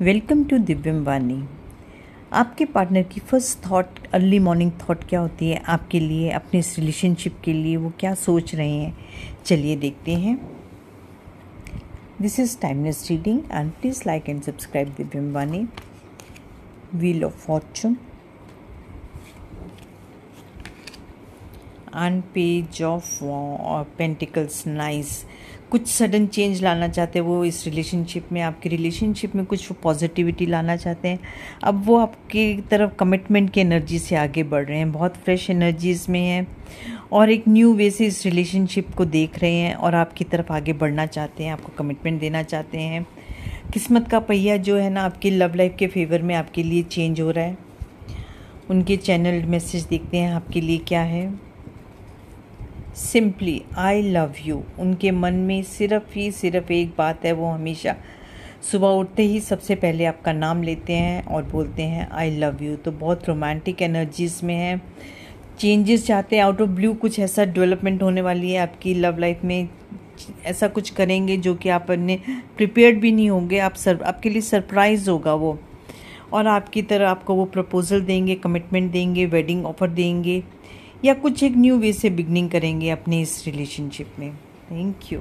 Welcome to दिव्यम वाणी। आपके partner की first thought, early morning thought क्या होती है आपके लिए, अपने इस रिलेशनशिप के लिए, वो क्या सोच रहे हैं? चलिए देखते हैं। This is timeless reading and please like and subscribe Divyam Vani. Wheel of fortune and page of pentacles nice कुछ सडन चेंज लाना चाहते हैं, वो इस रिलेशनशिप में, आपकी रिलेशनशिप में कुछ पॉजिटिविटी लाना चाहते हैं। अब वो आपकी तरफ़ कमिटमेंट की एनर्जी से आगे बढ़ रहे हैं, बहुत फ्रेश एनर्जीज में हैं और एक न्यू वे से इस रिलेशनशिप को देख रहे हैं और आपकी तरफ़ आगे बढ़ना चाहते हैं, आपको कमिटमेंट देना चाहते हैं। किस्मत का पहिया जो है ना, आपकी लव लाइफ के फेवर में आपके लिए चेंज हो रहा है। उनके चैनल मैसेज देखते हैं, आपके लिए क्या है। सिंपली आई लव यू उनके मन में सिर्फ़ ही सिर्फ़ एक बात है, वो हमेशा। सुबह उठते ही सबसे पहले आपका नाम लेते हैं और बोलते हैं आई लव यू तो बहुत रोमांटिक एनर्जीज में है। चेंजेस चाहते हैं आउट ऑफ़ ब्लू कुछ ऐसा डेवलपमेंट होने वाली है आपकी लव लाइफ में। ऐसा कुछ करेंगे जो कि आप अपने प्रिपेयर्ड भी नहीं होंगे, आप सर, आपके लिए सरप्राइज़ होगा वो। और आपकी तरह आपको वो प्रपोजल देंगे कमिटमेंट देंगे वेडिंग ऑफ़र देंगे। या कुछ एक न्यू वे से बिगनिंग करेंगे अपने इस रिलेशनशिप में। Thank you